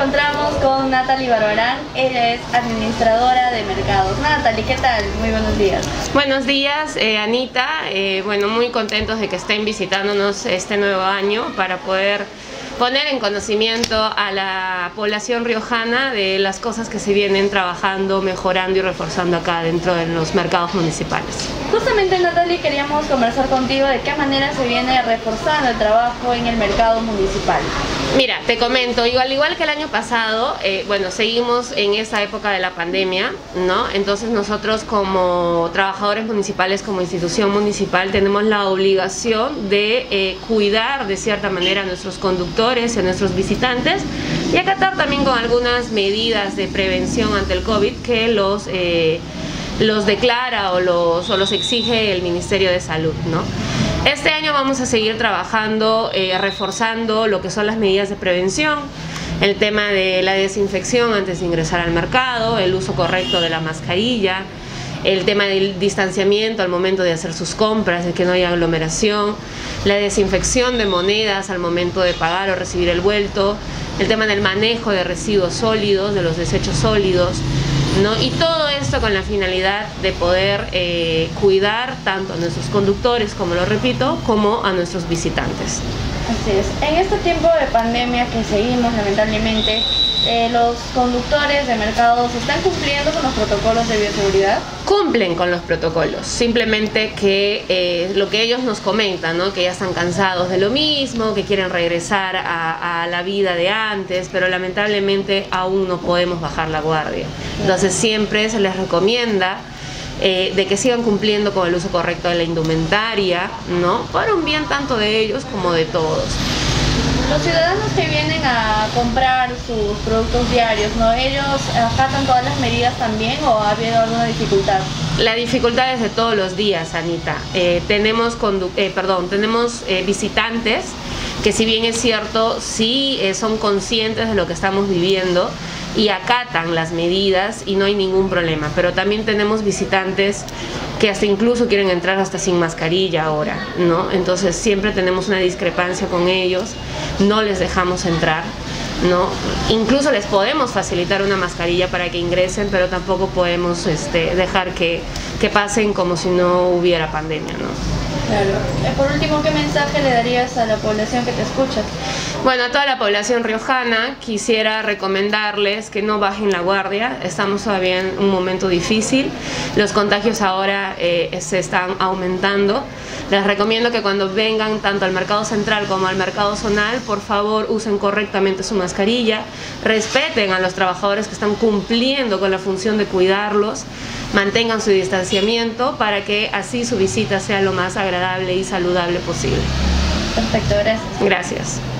encontramos con Natalie Barbarán, ella es administradora de mercados. Natalie, ¿qué tal? Muy buenos días. Buenos días, eh, Anita. Eh, bueno, muy contentos de que estén visitándonos este nuevo año para poder poner en conocimiento a la población riojana de las cosas que se vienen trabajando, mejorando y reforzando acá dentro de los mercados municipales. Justamente Natalie queríamos conversar contigo de qué manera se viene reforzando el trabajo en el mercado municipal. Mira, te comento, igual, igual que el año pasado, eh, bueno, seguimos en esa época de la pandemia, ¿no? Entonces nosotros como trabajadores municipales, como institución municipal, tenemos la obligación de eh, cuidar de cierta manera a nuestros conductores y a nuestros visitantes y acatar también con algunas medidas de prevención ante el COVID que los... Eh, los declara o los, o los exige el Ministerio de Salud, ¿no? Este año vamos a seguir trabajando, eh, reforzando lo que son las medidas de prevención, el tema de la desinfección antes de ingresar al mercado, el uso correcto de la mascarilla, el tema del distanciamiento al momento de hacer sus compras, de que no haya aglomeración, la desinfección de monedas al momento de pagar o recibir el vuelto, el tema del manejo de residuos sólidos, de los desechos sólidos, ¿no? Y todo esto con la finalidad de poder eh, cuidar tanto a nuestros conductores, como lo repito, como a nuestros visitantes. Así es. En este tiempo de pandemia que seguimos, lamentablemente, eh, los conductores de mercados están cumpliendo con los protocolos de bioseguridad? Cumplen con los protocolos, simplemente que eh, lo que ellos nos comentan, ¿no? que ya están cansados de lo mismo, que quieren regresar a, la vida de antes, pero lamentablemente aún no podemos bajar la guardia. Entonces siempre se les recomienda eh, de que sigan cumpliendo con el uso correcto de la indumentaria, ¿no? Para un bien tanto de ellos como de todos. Los ciudadanos que vienen a comprar sus productos diarios, ¿no? ¿Ellos acatan todas las medidas también o ha habido alguna dificultad? La dificultad es de todos los días, Anita. Eh, tenemos, eh, perdón, tenemos eh, visitantes que si bien es cierto, sí son conscientes de lo que estamos viviendo y acatan las medidas y no hay ningún problema. Pero también tenemos visitantes que hasta incluso quieren entrar hasta sin mascarilla ahora, ¿no? Entonces siempre tenemos una discrepancia con ellos, no les dejamos entrar, ¿no? Incluso les podemos facilitar una mascarilla para que ingresen, pero tampoco podemos este, dejar que, que pasen como si no hubiera pandemia, ¿no? Claro. Por último, ¿qué mensaje le darías a la población que te escucha? Bueno, a toda la población riojana quisiera recomendarles que no bajen la guardia. Estamos todavía en un momento difícil. Los contagios ahora eh, se están aumentando. Les recomiendo que cuando vengan tanto al mercado central como al mercado zonal, por favor usen correctamente su mascarilla, respeten a los trabajadores que están cumpliendo con la función de cuidarlos mantengan su distanciamiento para que así su visita sea lo más agradable y saludable posible. Perfecto, gracias. Gracias.